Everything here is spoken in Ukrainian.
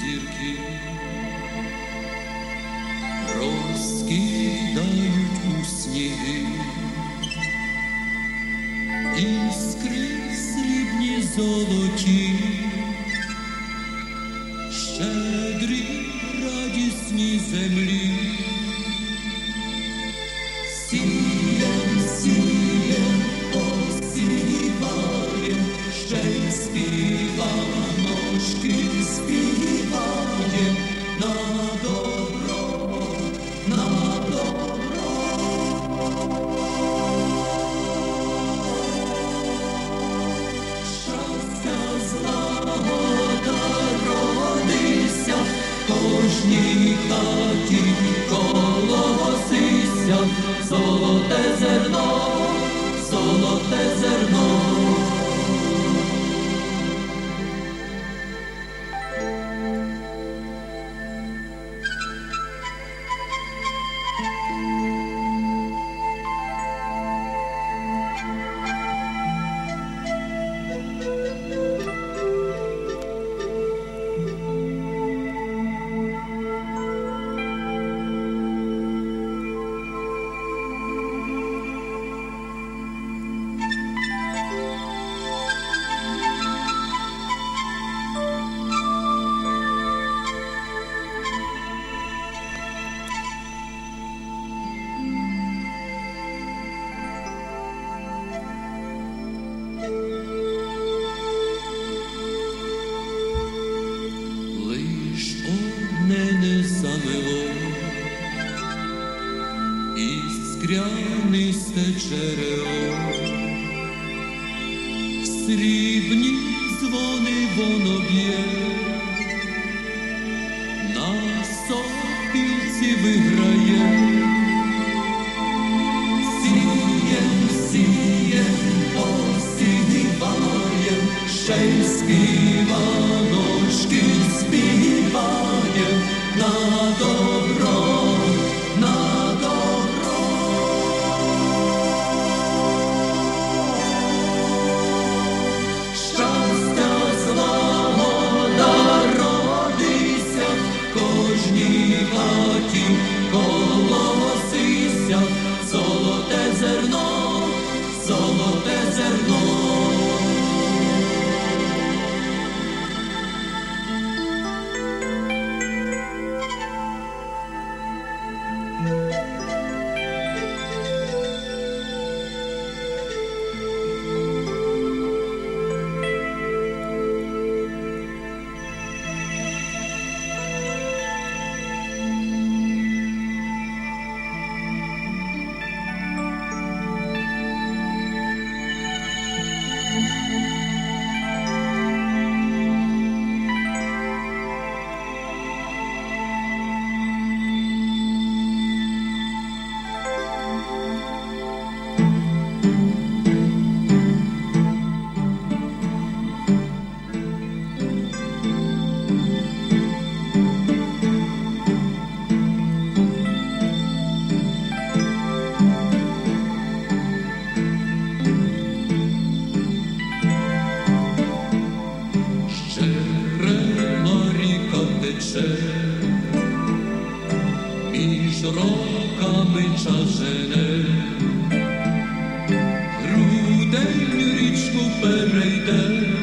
зірки. Розкидають у сніги, іскри срібні золоті, щедрі радісні землі. Сієм, сієм, посіваєм, ще й співаночки співаєм на добро, на добро. Щастя злагода родися, кожній хаті колосися, золоте зерно, іскрянисте черео, в срібні дзвони воно б'є, на сопілці виграє. Сієм, сієм, посіваєм, ще й співаночки niż rokamy czasene. Ruden riczku perejden,